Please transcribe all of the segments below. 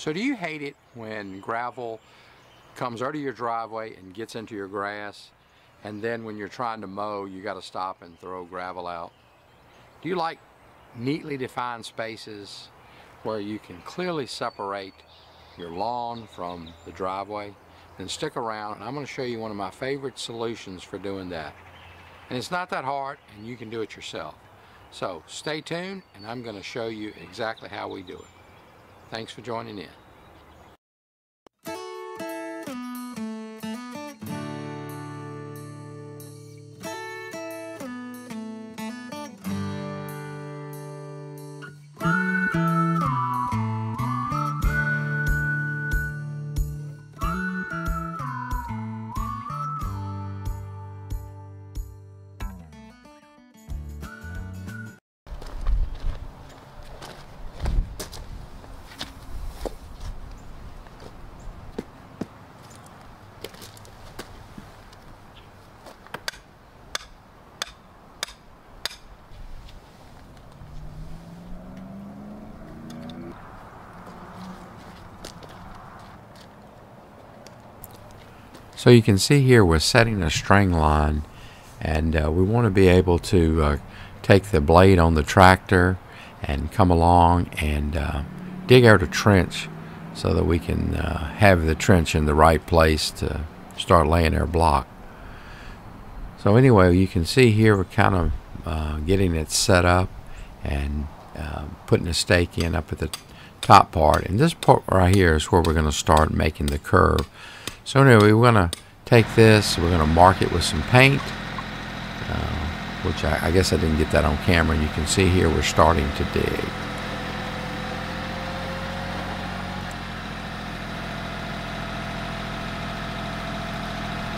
So do you hate it when gravel comes out of your driveway and gets into your grass and then when you're trying to mow you got to stop and throw gravel out? Do you like neatly defined spaces where you can clearly separate your lawn from the driveway? Then stick around and I'm going to show you one of my favorite solutions for doing that. And it's not that hard and you can do it yourself. So stay tuned and I'm going to show you exactly how we do it. Thanks for joining in. So you can see here we're setting a string line and uh, we want to be able to uh, take the blade on the tractor and come along and uh, dig out a trench so that we can uh, have the trench in the right place to start laying our block. So anyway, you can see here we're kind of uh, getting it set up and uh, putting a stake in up at the top part. And this part right here is where we're going to start making the curve. So anyway, we're going to take this, we're going to mark it with some paint, uh, which I, I, guess I didn't get that on camera. You can see here we're starting to dig.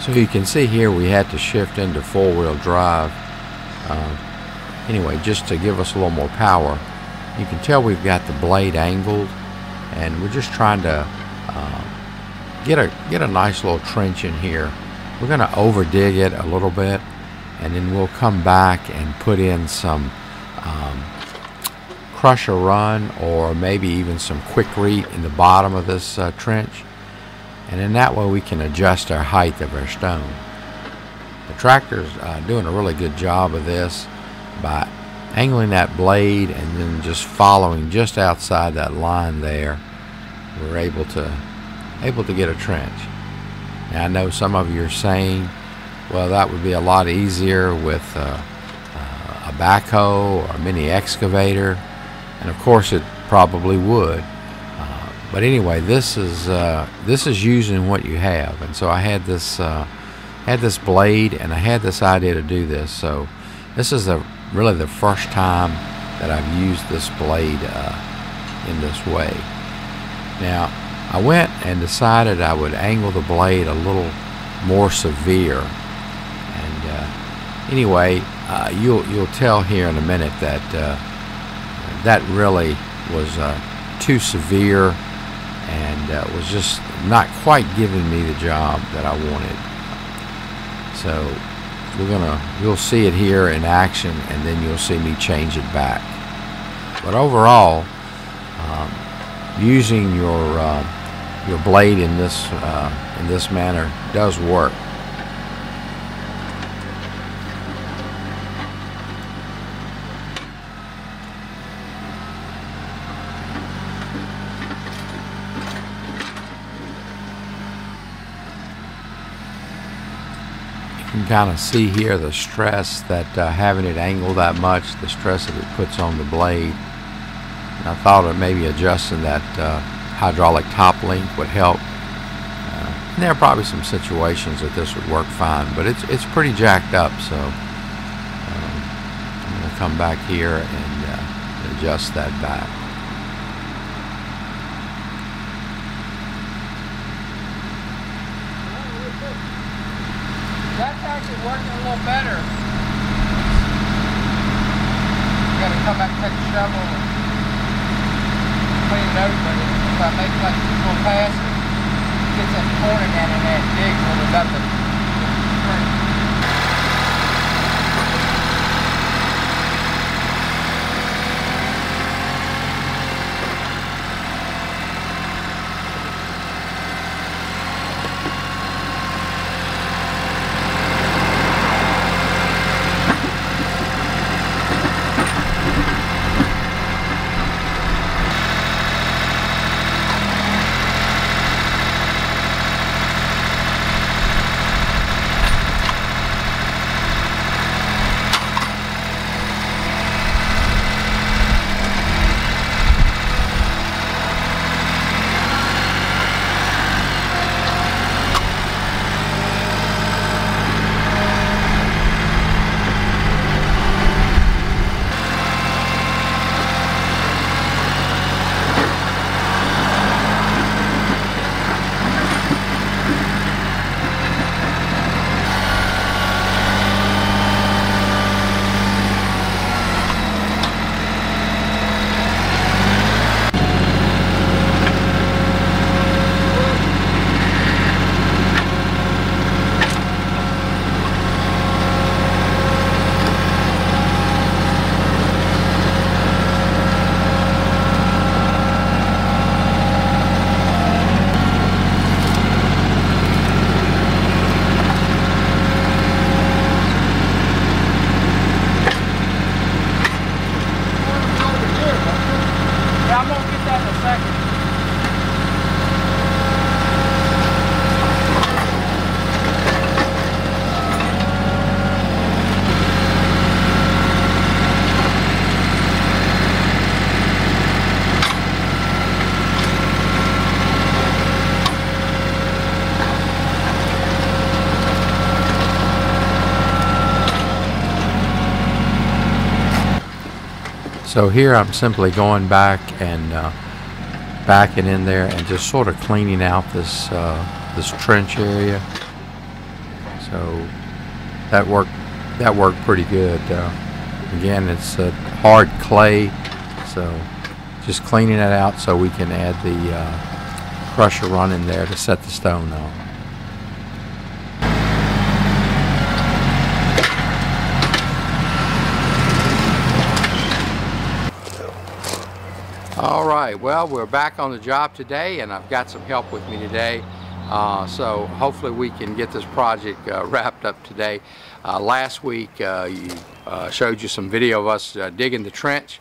So you can see here we had to shift into four-wheel drive. Uh, anyway, just to give us a little more power. You can tell we've got the blade angled and we're just trying to uh, get a get a nice little trench in here. We're going to over dig it a little bit and then we'll come back and put in some um, crusher run or maybe even some quick Quikrete in the bottom of this uh, trench and in that way we can adjust our height of our stone. The tractor's uh, doing a really good job of this by angling that blade and then just following just outside that line there we're able to able to get a trench. Now I know some of you are saying, well, that would be a lot easier with uh, uh, a backhoe or a mini excavator, and of course it probably would. Uh, but anyway, this is uh, this is using what you have, and so I had this had this blade, and I had this idea to do this. So this is the really the first time that I've used this blade in this way. Now I went and decided I would angle the blade a little more severe. And uh, anyway, uh, you'll you'll tell here in a minute that uh, that really was uh, too severe and uh, was just not quite giving me the job that I wanted. So we're gonna you'll see it here in action, and then you'll see me change it back. But overall, um, using your uh, your blade in this uh, in this manner does work. You can kind of see here the stress that uh, having it angled that much, the stress that it puts on the blade. And I thought of maybe adjusting that uh, hydraulic top link would help. Uh, there are probably some situations that this would work fine, but it's it's pretty jacked up, so um, I'm going to come back here and uh, adjust that back. That's actually working a little better. You gotta come back take a shovel and clean but if I make like a little pass, it gets that corner down in there and digs a little So here I'm simply going back and uh, backing in there and just sort of cleaning out this uh, this trench area. So that worked that worked pretty good. Uh, again, it's a hard clay, so just cleaning it out so we can add the uh, crusher run in there to set the stone on. All right, well, we're back on the job today, and I've got some help with me today. Uh, so hopefully we can get this project uh, wrapped up today. Uh, last week, uh, you, uh, showed you some video of us uh, digging the trench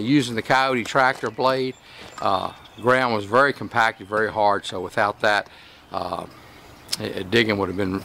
using the Kioti tractor blade. ground was very compacted, very hard, so without that, digging would have been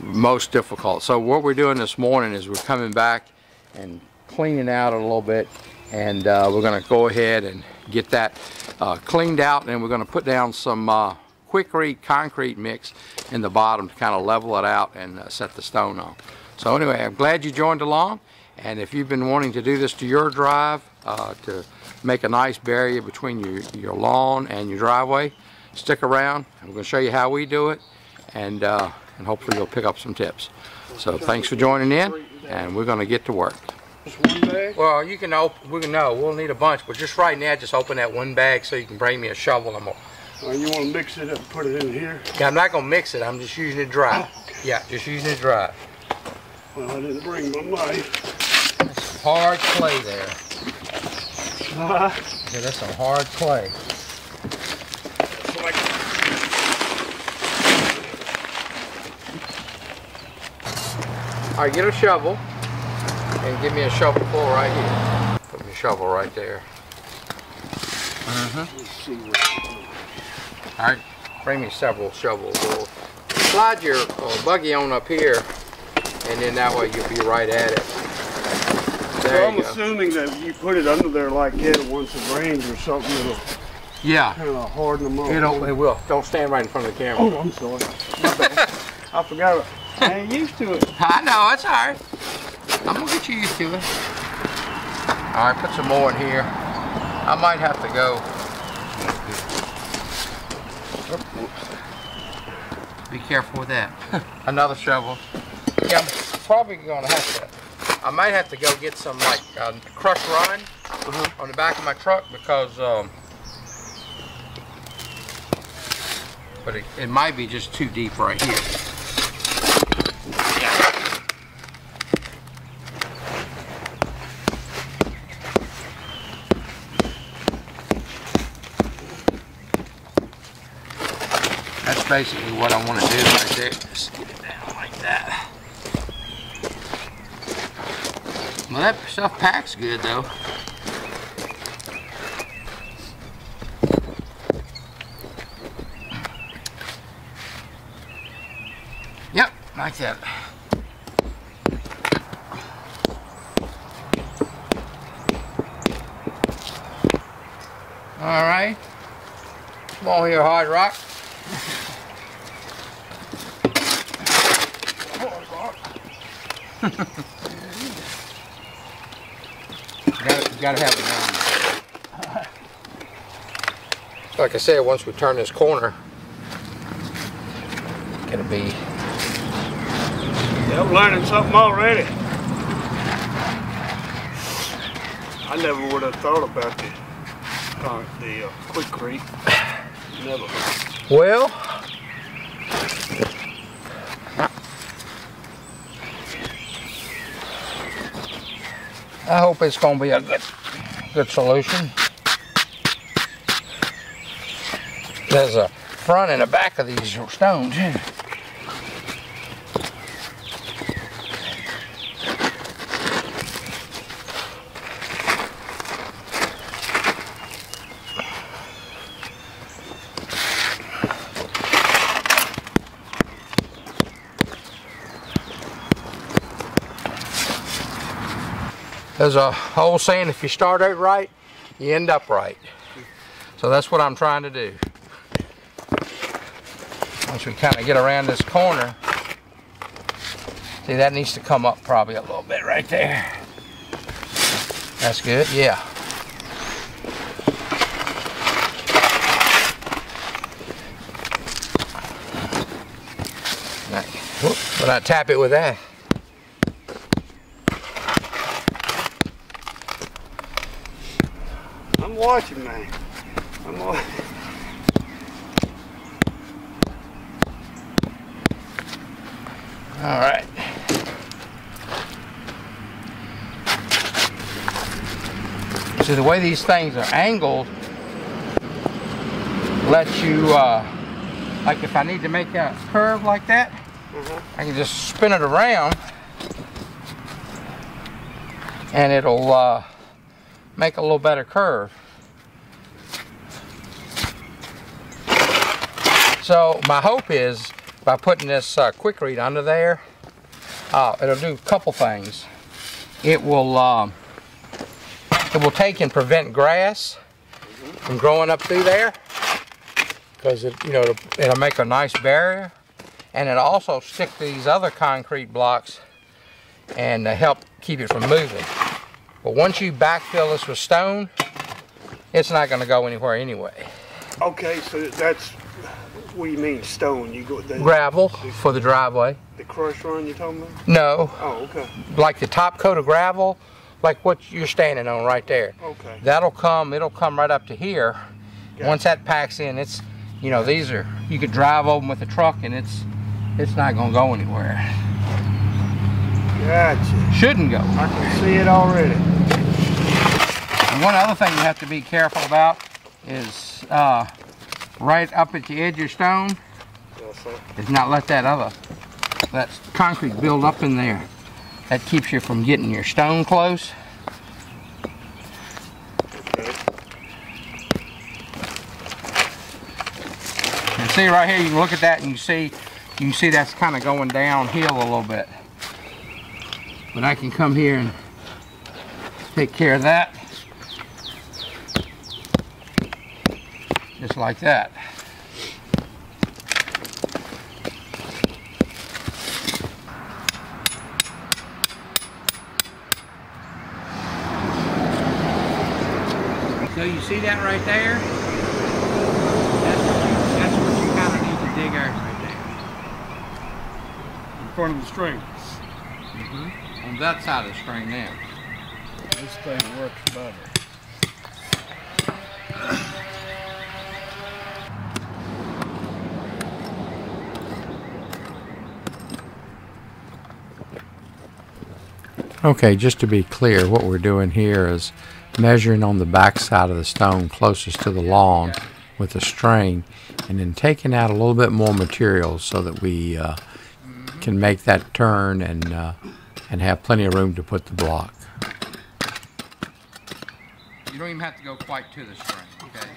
most difficult. So what we're doing this morning is we're coming back and cleaning out a little bit and uh, we're going to go ahead and get that uh, cleaned out and we're going to put down some uh, Quikrete concrete mix in the bottom to kind of level it out and uh, set the stone on. So anyway, I'm glad you joined along and if you've been wanting to do this to your drive uh, to make a nice barrier between your, your lawn and your driveway, stick around. I'm going to show you how we do it and, uh, and hopefully you'll pick up some tips. So thanks for joining in and we're going to get to work. Just one bag? Well, you can open, we can, no, we'll need a bunch, but just right now, just open that one bag so you can bring me a shovel. I'm gonna, you want to mix it up and put it in here? yeah, I'm not gonna mix it, I'm just using it dry. Yeah, just using it dry. Well, I didn't bring my knife. That's hard clay there. Uh, Yeah, that's some hard clay. All right, get a shovel and give me a shovel full right here. Put a shovel right there. what. All right, bring me several shovels. We'll slide your uh, buggy on up here, and then that way you'll be right at it. So I'm you go. assuming that you put it under there like that once it rains or something, it'll Yeah, kind of harden them up. it'll, it will. Don't stand right in front of the camera. Oh, I'm sorry. My. I forgot. I ain't used to it. I know, it's all right. I'm gonna get you used to it. All right, put some more in here. I might have to go. Be careful with that. Another shovel. Yeah, I'm probably gonna have to. I might have to go get some like uh, crush run on the back of my truck because, um, but it, it might be just too deep right here. That's basically what I want to do right there. Just get it down like that. Well, that stuff packs good though. Yep, like that. All right. Come on here, Hard Rock. Gotta, gotta have it down. Like I said, once we turn this corner, it's gonna be. I'm learning something already. I never would have thought about the uh, the uh, Quikrete. Never. Well. I hope it's gonna be a good, good solution. There's a front and a back of these stones. There's a old saying, if you start out right, you end up right. So that's what I'm trying to do. Once we kind of get around this corner, see that needs to come up probably a little bit right there. That's good, yeah. When I tap it with that. I'm watching, man. I'm. All right. See, the way these things are angled lets you, uh, like if I need to make a curve like that, I can just spin it around and it'll uh, make a little better curve. So my hope is by putting this uh, read under there, uh, it'll do a couple things. It will um, it will take and prevent grass from growing up through there because it you know it'll, it'll make a nice barrier and it'll also stick these other concrete blocks and uh, help keep it from moving. But once you backfill this with stone, it's not going to go anywhere anyway. Okay, so that's what do you mean stone? You go the, Gravel for the driveway. the crush run you're talking about? No, Oh, okay, like the top coat of gravel, like what you're standing on right there. okay. That'll come, it'll come right up to here. Once that packs in, it's, you know, these are, you could drive over them with a truck and it's, it's not gonna go anywhere. Gotcha. Shouldn't go. I can see it already. And one other thing you have to be careful about is, uh, right up at the edge of your stone, Yes, sir. is not let that other, that concrete build up in there. That keeps you from getting your stone close. Okay. And see right here, you can look at that and you see, you can see that's kind of going downhill a little bit. But I can come here and take care of that. Just like that. So you see that right there? That's what you, that's what you kind of need to dig out right there. In front of the string. Mm -hmm. On that side of the string now. This thing works better. Okay, just to be clear, what we're doing here is measuring on the back side of the stone closest to the lawn with a string and then taking out a little bit more material so that we uh, can make that turn and uh, and have plenty of room to put the block. You don't even have to go quite to the string, okay?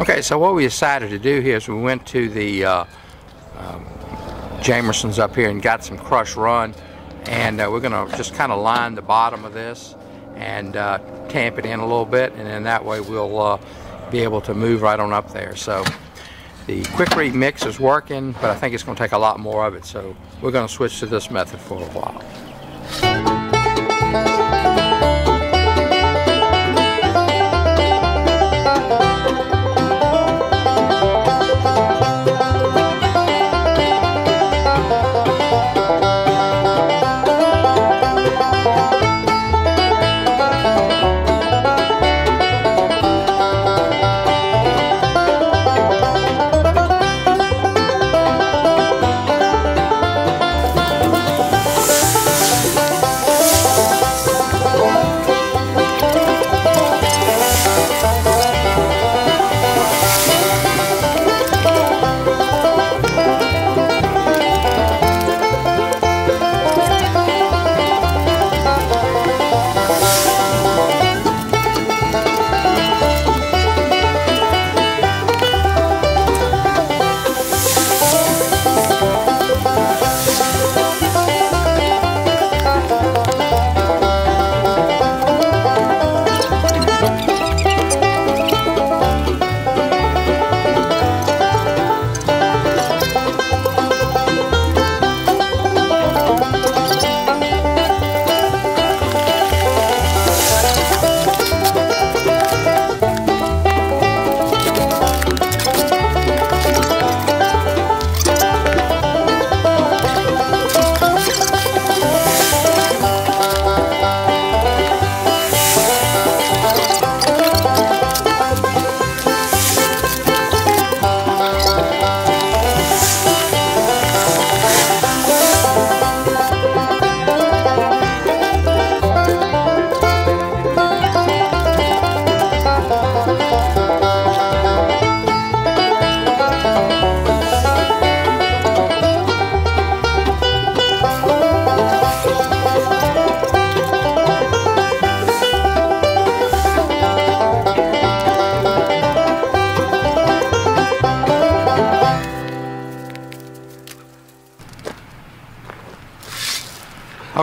Okay, so what we decided to do here is we went to the uh, um, Jamerson's up here and got some crush run and uh, we're gonna just kind of line the bottom of this and uh, tamp it in a little bit and then that way we'll uh, be able to move right on up there. So the Quikrete mix is working, but I think it's gonna take a lot more of it. So we're gonna switch to this method for a while.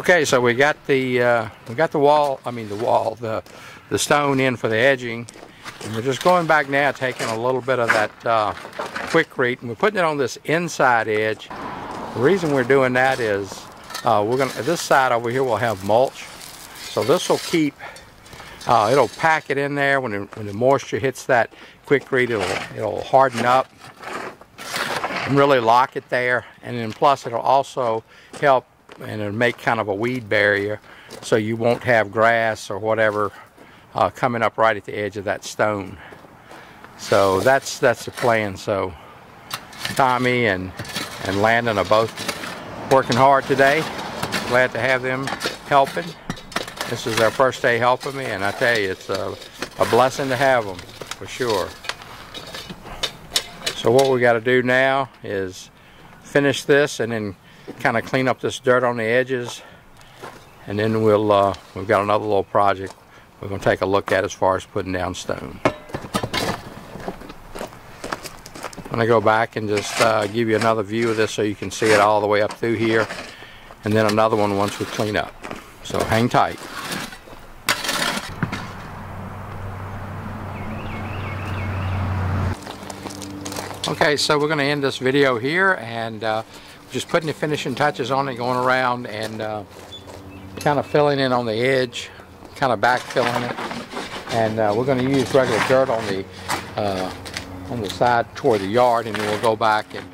Okay, so we got the uh, we got the wall. I mean the wall, the the stone in for the edging, and we're just going back now, taking a little bit of that uh, Quikrete, and we're putting it on this inside edge. The reason we're doing that is uh, we're gonna this side over here will have mulch, so this will keep. Uh, it'll pack it in there when the, when the moisture hits that Quikrete. It'll it'll harden up and really lock it there, and then plus it'll also help and it'll make kind of a weed barrier so you won't have grass or whatever uh, coming up right at the edge of that stone. So that's that's the plan. So Tommy and and Landon are both working hard today. Glad to have them helping. This is their first day helping me, and I tell you, it's a, a blessing to have them for sure. So what we got to do now is finish this and then kind of clean up this dirt on the edges and then we'll uh, we've got another little project we're going to take a look at as far as putting down stone. I'm going to go back and just uh, give you another view of this so you can see it all the way up through here and then another one once we clean up. So hang tight. Okay, so we're going to end this video here and uh, just putting the finishing touches on it, going around and uh, kind of filling in on the edge, kind of backfilling it. And uh, we're going to use regular dirt on the uh, on the side toward the yard, and we'll go back and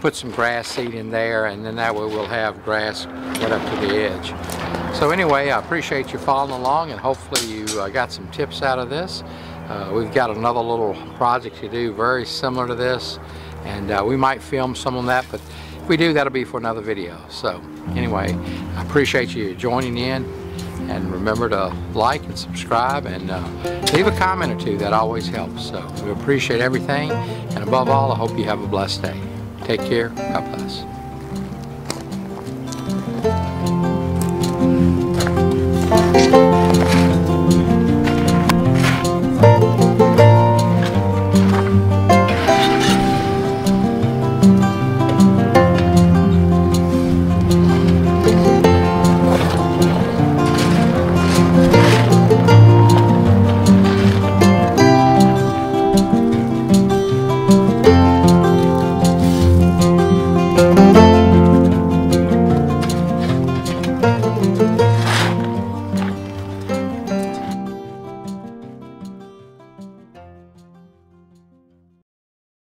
put some grass seed in there, and then that way we'll have grass right up to the edge. So anyway, I appreciate you following along, and hopefully you uh, got some tips out of this. Uh, we've got another little project to do very similar to this, and uh, we might film some on that, but we do, that'll be for another video. So anyway, I appreciate you joining in and remember to like and subscribe and uh, leave a comment or two. That always helps. So we appreciate everything. And above all, I hope you have a blessed day. Take care. God bless.